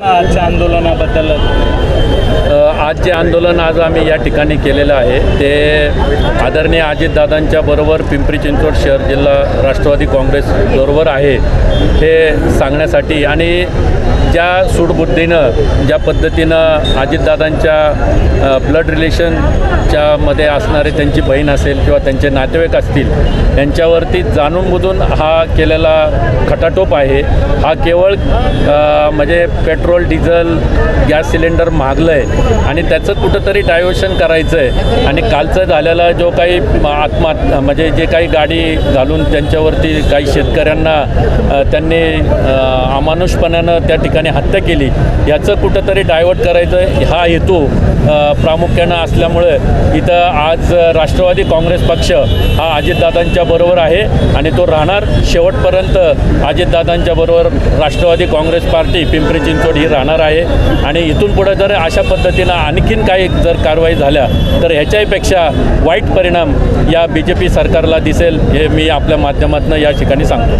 आजच्या आंदोलनाबद्दल आज जे आंदोलन आज आम्ही या ठिकाणी केलेलं आहे ते आदरणीय अजितदादांच्या बरोबर पिंपरी चिंचवड शहर जिल्हा राष्ट्रवादी काँग्रेस बरोबर आहे हे सांगण्यासाठी आणि ज्या सूडबुद्धीनं ज्या पद्धतीनं अजितदादांच्या ब्लड रिलेशनच्या मध्ये असणारे त्यांची बहीण असेल किंवा त्यांचे नातेवाईक असतील यांच्यावरती जाणूनबुजून हा केलेला खटाटोप आहे. हा केवळ म्हणजे पेट्रोल डिझेल गॅस सिलेंडर मागलं आहे आणि आणि त्याचं कुठंतरी डायव्हर्शन करायचं आहे आणि कालचं झालेला जो काही आत्महत्या म्हणजे जे काही गाडी घालून त्यांच्यावरती काही शेतकऱ्यांना त्यांनी अमानुषपणानं त्या ठिकाणी हत्या केली याचं कुठंतरी डायव्हर्ट करायचं आहे हा हेतू प्रामुख्यानं असल्यामुळं इथं आज राष्ट्रवादी काँग्रेस पक्ष हा अजितदादांच्या बरोबर आहे आणि तो राहणार शेवटपर्यंत अजितदादांच्या बरोबर राष्ट्रवादी काँग्रेस पार्टी पिंपरी चिंचवड ही राहणार आहे. आणि इथून पुढे जर अशा पद्धतीनं आणखीन काही जर कारवाई झाल्या तर ह्याच्याहीपेक्षा वाईट परिणाम या बी जे पी सरकारला दिसेल हे मी आपल्या माध्यमातून या ठिकाणी सांगतो.